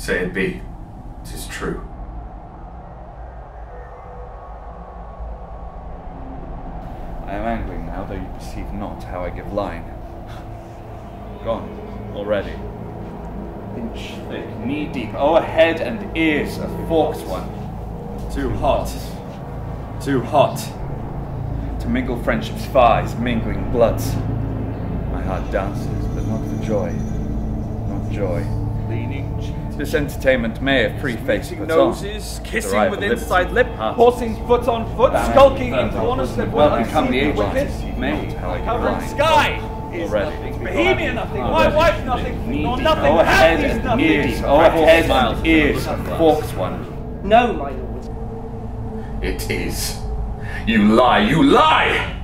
Say it be. Tis true. I am angling now, though you perceive not how I give line. Gone already. Inch thick, knee deep, oh, o'er head and ears, a forked one. Too hot, too hot. To mingle friendship's fires, mingling bloods. My heart dances, but not for joy, not joy. Leaning cheek This entertainment may a free face put noses, on. kissing with inside lip, Heart. horsing foot on foot, Back, skulking further, in corners that well, will and come the unseen age with this. made, how I give Covering sky is Already. nothing, Bohemia nothing, my Already. wife nothing, Knee nor nothing, o'er head Hadley's and nothing. ears, o'er head and ears, a forked one. No, my lord. It is. You lie, you lie!